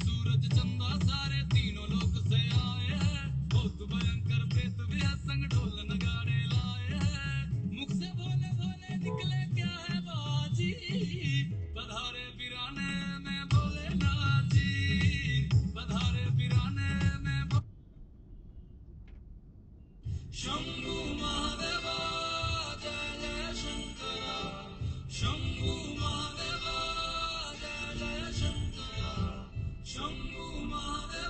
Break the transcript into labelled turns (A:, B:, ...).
A: सूरज चंदा, सारे तीनों लोग से आए हैं। बहुत भयंकर प्रेत भी है संग ढोल नगाड़े लाए हैं। मुख से भोले भोले निकले क्या है बाजी? पधारे बिराने में बोले ना पधारे बिराने में शंभू माँ Oh.